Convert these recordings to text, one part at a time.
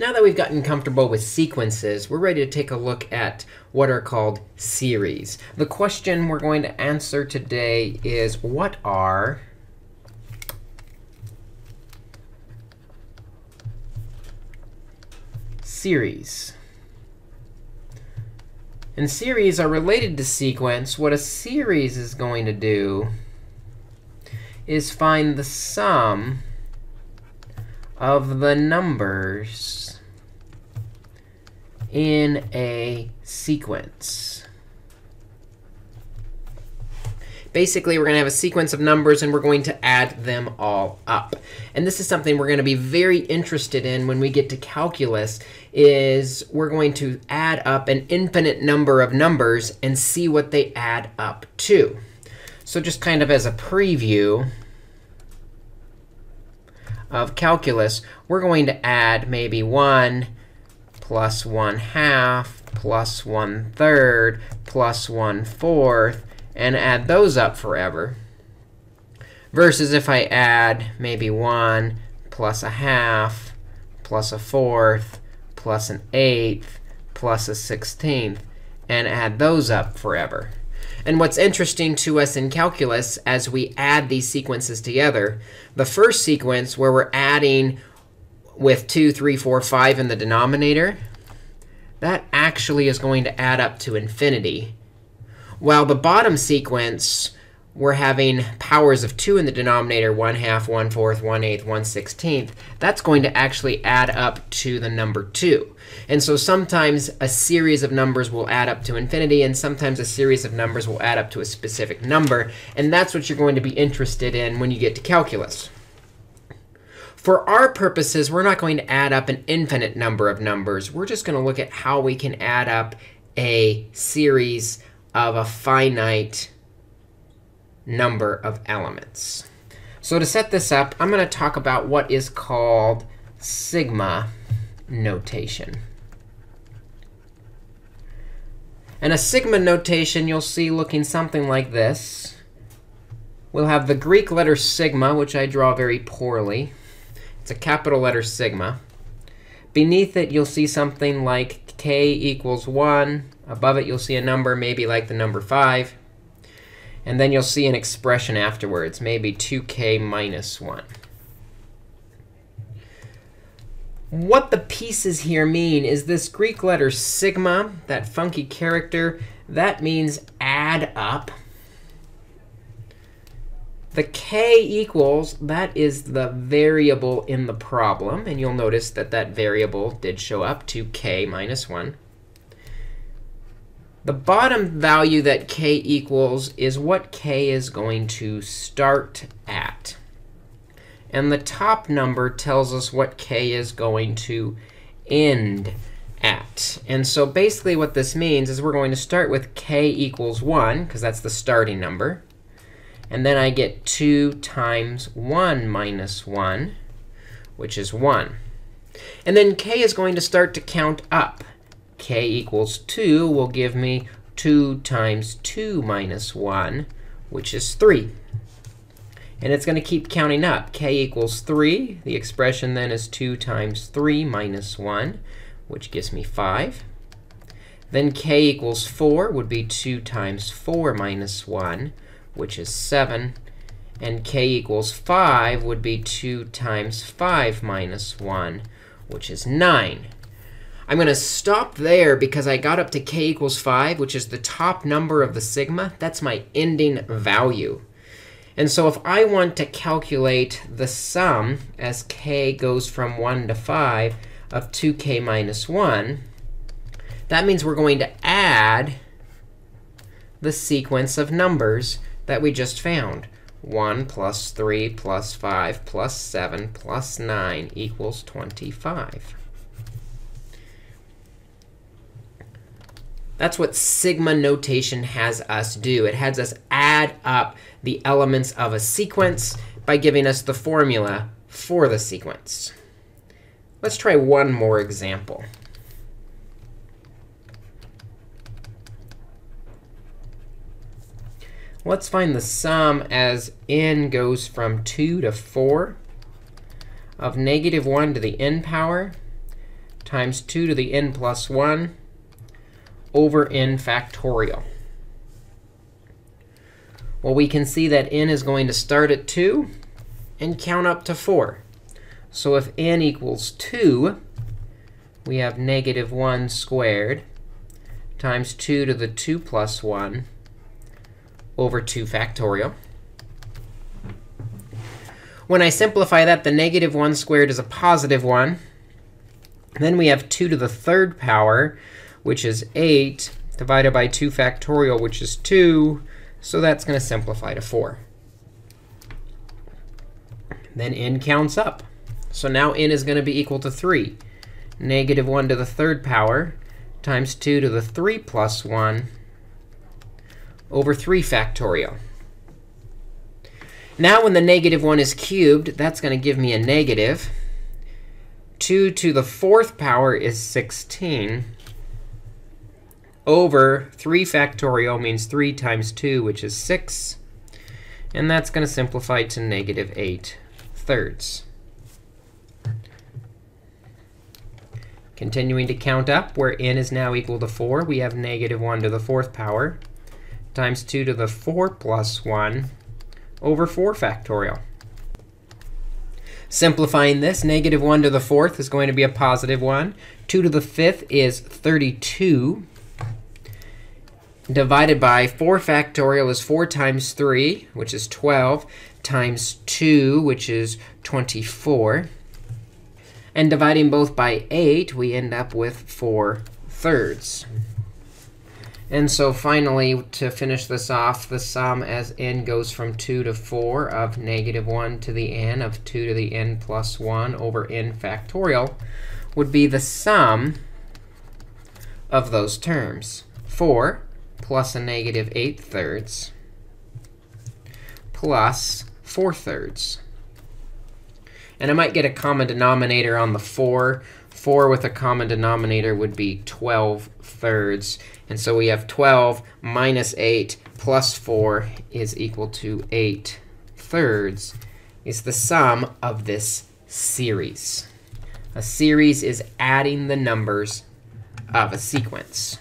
Now that we've gotten comfortable with sequences, we're ready to take a look at what are called series. The question we're going to answer today is what are series? And series are related to sequence. What a series is going to do is find the sum of the numbers in a sequence. Basically, we're going to have a sequence of numbers, and we're going to add them all up. And this is something we're going to be very interested in when we get to calculus, is we're going to add up an infinite number of numbers and see what they add up to. So just kind of as a preview of calculus, we're going to add maybe 1 plus 1 half plus 1 third plus 1 fourth and add those up forever. Versus if I add maybe 1 plus a half plus a fourth plus an eighth plus a sixteenth and add those up forever. And what's interesting to us in calculus as we add these sequences together, the first sequence where we're adding with 2, 3, 4, 5 in the denominator, that actually is going to add up to infinity. While the bottom sequence, we're having powers of 2 in the denominator, 1 half, 1 fourth, 1 eighth, 1 16th, that's going to actually add up to the number 2. And so sometimes a series of numbers will add up to infinity, and sometimes a series of numbers will add up to a specific number. And that's what you're going to be interested in when you get to calculus. For our purposes, we're not going to add up an infinite number of numbers. We're just going to look at how we can add up a series of a finite number of elements. So to set this up, I'm going to talk about what is called sigma notation. And a sigma notation you'll see looking something like this. We'll have the Greek letter sigma, which I draw very poorly. It's a capital letter sigma. Beneath it, you'll see something like k equals 1. Above it, you'll see a number maybe like the number 5. And then you'll see an expression afterwards, maybe 2k minus 1. What the pieces here mean is this Greek letter sigma, that funky character, that means add up. The k equals, that is the variable in the problem. And you'll notice that that variable did show up, 2k minus 1. The bottom value that k equals is what k is going to start at. And the top number tells us what k is going to end at. And so basically what this means is we're going to start with k equals 1, because that's the starting number. And then I get 2 times 1 minus 1, which is 1. And then k is going to start to count up k equals 2 will give me 2 times 2 minus 1, which is 3. And it's going to keep counting up. k equals 3. The expression then is 2 times 3 minus 1, which gives me 5. Then k equals 4 would be 2 times 4 minus 1, which is 7. And k equals 5 would be 2 times 5 minus 1, which is 9. I'm going to stop there because I got up to k equals 5, which is the top number of the sigma. That's my ending value. And so if I want to calculate the sum as k goes from 1 to 5 of 2k minus 1, that means we're going to add the sequence of numbers that we just found. 1 plus 3 plus 5 plus 7 plus 9 equals 25. That's what sigma notation has us do. It has us add up the elements of a sequence by giving us the formula for the sequence. Let's try one more example. Let's find the sum as n goes from 2 to 4 of negative 1 to the n power times 2 to the n plus 1 over n factorial. Well, we can see that n is going to start at 2 and count up to 4. So if n equals 2, we have negative 1 squared times 2 to the 2 plus 1 over 2 factorial. When I simplify that, the negative 1 squared is a positive 1. Then we have 2 to the third power, which is 8, divided by 2 factorial, which is 2. So that's going to simplify to 4. Then n counts up. So now n is going to be equal to 3. Negative 1 to the third power times 2 to the 3 plus 1 over 3 factorial. Now when the negative 1 is cubed, that's going to give me a negative. 2 to the fourth power is 16 over 3 factorial means 3 times 2, which is 6. And that's going to simplify to negative 8 thirds. Continuing to count up, where n is now equal to 4, we have negative 1 to the fourth power times 2 to the 4 plus 1 over 4 factorial. Simplifying this, negative 1 to the fourth is going to be a positive 1. 2 to the fifth is 32 divided by 4 factorial is 4 times 3, which is 12, times 2, which is 24. And dividing both by 8, we end up with 4 thirds. And so finally, to finish this off, the sum as n goes from 2 to 4 of negative 1 to the n of 2 to the n plus 1 over n factorial would be the sum of those terms. 4 plus a negative 8 thirds plus 4 thirds. And I might get a common denominator on the 4. 4 with a common denominator would be 12 thirds. And so we have 12 minus 8 plus 4 is equal to 8 thirds is the sum of this series. A series is adding the numbers of a sequence.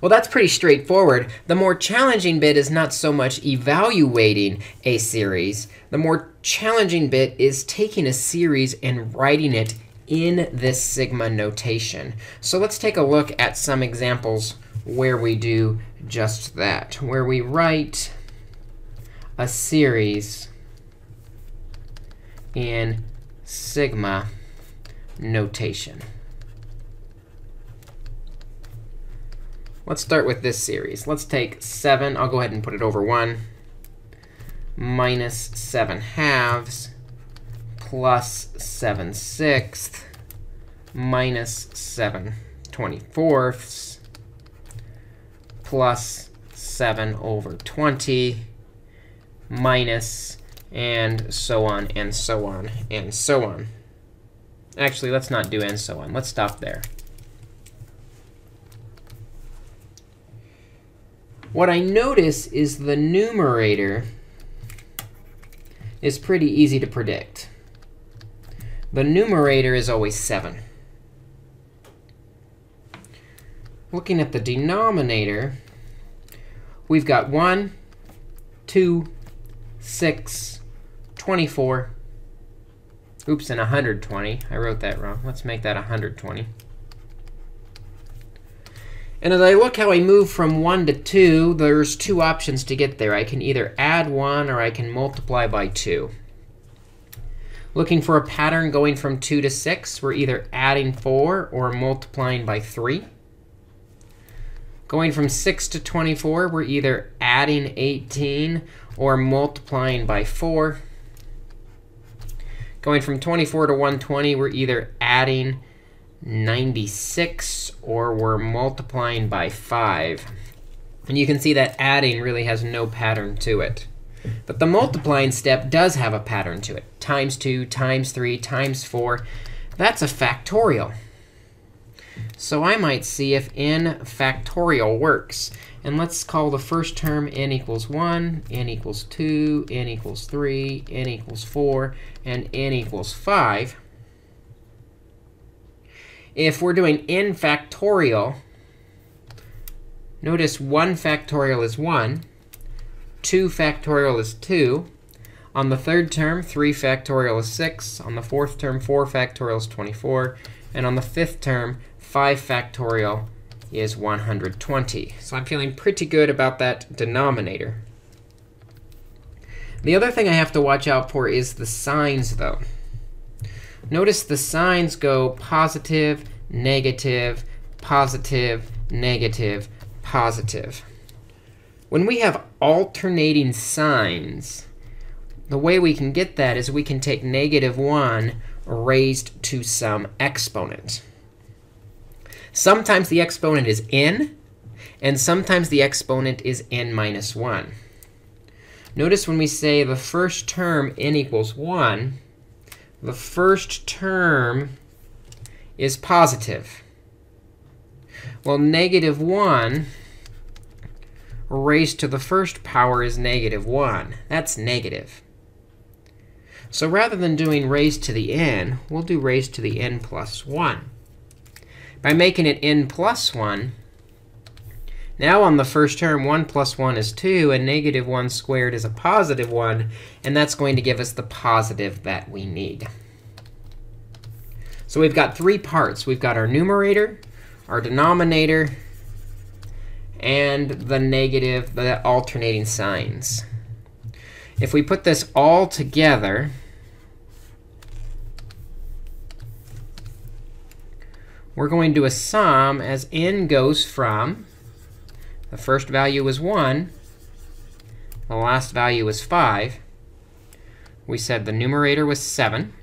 Well, that's pretty straightforward. The more challenging bit is not so much evaluating a series. The more challenging bit is taking a series and writing it in this sigma notation. So let's take a look at some examples where we do just that, where we write a series in sigma notation. Let's start with this series. Let's take 7. I'll go ahead and put it over 1 minus 7 halves plus 7 sixths minus 7 24ths plus 7 over 20 minus and so on and so on and so on. Actually, let's not do and so on. Let's stop there. What I notice is the numerator is pretty easy to predict. The numerator is always 7. Looking at the denominator, we've got 1, 2, 6, 24. Oops, and 120. I wrote that wrong. Let's make that 120. And as I look how I move from 1 to 2, there's two options to get there. I can either add 1 or I can multiply by 2. Looking for a pattern going from 2 to 6, we're either adding 4 or multiplying by 3. Going from 6 to 24, we're either adding 18 or multiplying by 4. Going from 24 to 120, we're either adding 96, or we're multiplying by 5. And you can see that adding really has no pattern to it. But the multiplying step does have a pattern to it. Times 2, times 3, times 4. That's a factorial. So I might see if n factorial works. And let's call the first term n equals 1, n equals 2, n equals 3, n equals 4, and n equals 5. If we're doing n factorial, notice 1 factorial is 1, 2 factorial is 2. On the third term, 3 factorial is 6. On the fourth term, 4 factorial is 24. And on the fifth term, 5 factorial is 120. So I'm feeling pretty good about that denominator. The other thing I have to watch out for is the signs, though. Notice the signs go positive, negative, positive, negative, positive. When we have alternating signs, the way we can get that is we can take negative 1 raised to some exponent. Sometimes the exponent is n, and sometimes the exponent is n minus 1. Notice when we say the first term n equals 1, the first term is positive. Well, negative 1 raised to the first power is negative 1. That's negative. So rather than doing raised to the n, we'll do raised to the n plus 1. By making it n plus 1, now on the first term, 1 plus 1 is 2, and negative 1 squared is a positive 1, and that's going to give us the positive that we need. So we've got three parts. We've got our numerator, our denominator, and the negative, the alternating signs. If we put this all together, we're going to do a sum as n goes from the first value was 1. The last value was 5. We said the numerator was 7.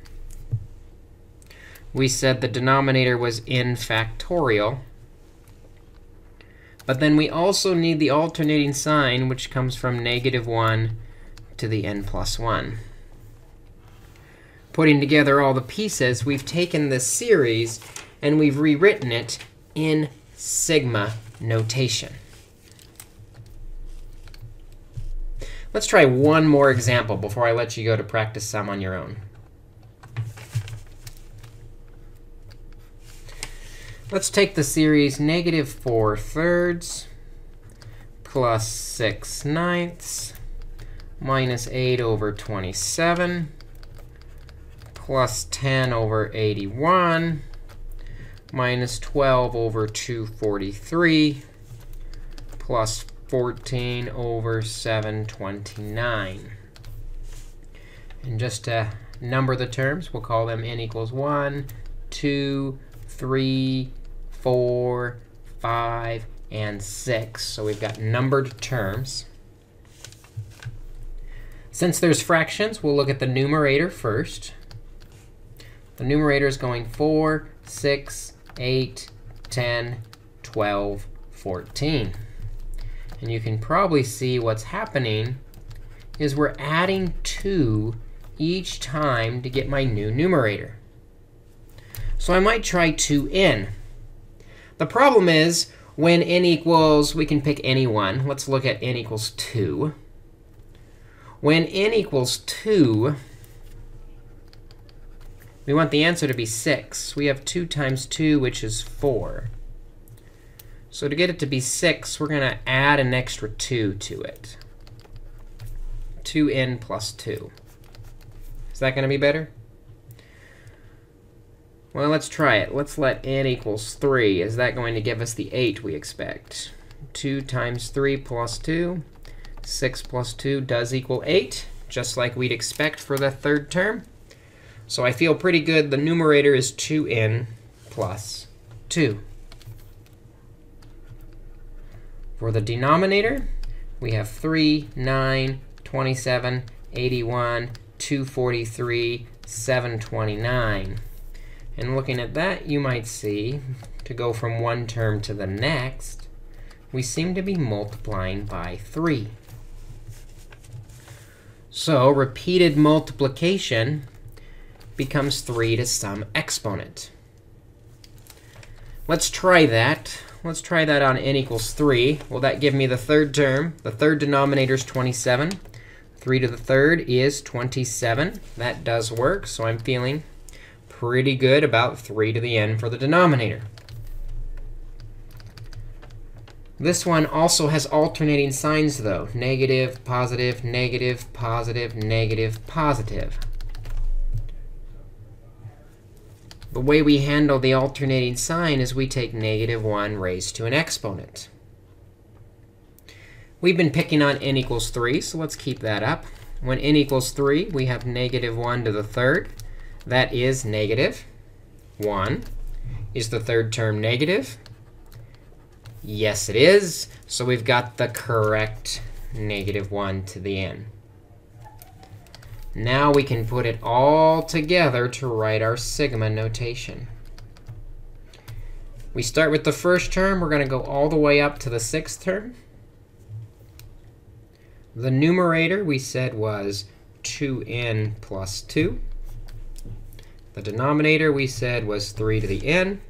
We said the denominator was n factorial. But then we also need the alternating sign, which comes from negative 1 to the n plus 1. Putting together all the pieces, we've taken this series and we've rewritten it in sigma notation. Let's try one more example before I let you go to practice some on your own. Let's take the series negative 4 thirds plus 6 ninths minus 8 over 27 plus 10 over 81 minus 12 over 243 plus 14 over 729. And just to number the terms, we'll call them n equals 1, 2, 3, 4, 5, and 6. So we've got numbered terms. Since there's fractions, we'll look at the numerator first. The numerator is going 4, 6, 8, 10, 12, 14. And you can probably see what's happening is we're adding 2 each time to get my new numerator. So I might try 2n. The problem is when n equals, we can pick any one. Let's look at n equals 2. When n equals 2, we want the answer to be 6. We have 2 times 2, which is 4. So to get it to be 6, we're going to add an extra 2 to it. 2n plus 2. Is that going to be better? Well, let's try it. Let's let n equals 3. Is that going to give us the 8 we expect? 2 times 3 plus 2. 6 plus 2 does equal 8, just like we'd expect for the third term. So I feel pretty good. The numerator is 2n plus 2. For the denominator, we have 3, 9, 27, 81, 243, 729. And looking at that, you might see, to go from one term to the next, we seem to be multiplying by 3. So repeated multiplication becomes 3 to some exponent. Let's try that. Let's try that on n equals 3. Will that give me the third term? The third denominator is 27. 3 to the third is 27. That does work, so I'm feeling Pretty good about 3 to the n for the denominator. This one also has alternating signs, though. Negative, positive, negative, positive, negative, positive. The way we handle the alternating sign is we take negative 1 raised to an exponent. We've been picking on n equals 3, so let's keep that up. When n equals 3, we have negative 1 to the third. That is negative 1. Is the third term negative? Yes, it is. So we've got the correct negative 1 to the n. Now we can put it all together to write our sigma notation. We start with the first term. We're going to go all the way up to the sixth term. The numerator we said was 2n plus 2. The denominator we said was 3 to the n.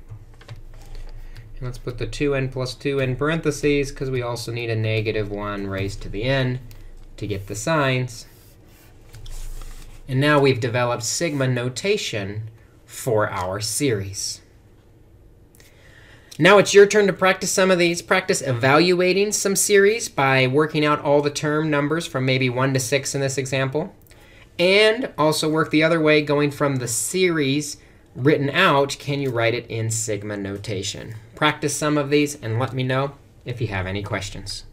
And let's put the 2n plus 2 in parentheses, because we also need a negative 1 raised to the n to get the signs. And now we've developed sigma notation for our series. Now it's your turn to practice some of these. Practice evaluating some series by working out all the term numbers from maybe 1 to 6 in this example. And also work the other way, going from the series written out, can you write it in sigma notation? Practice some of these and let me know if you have any questions.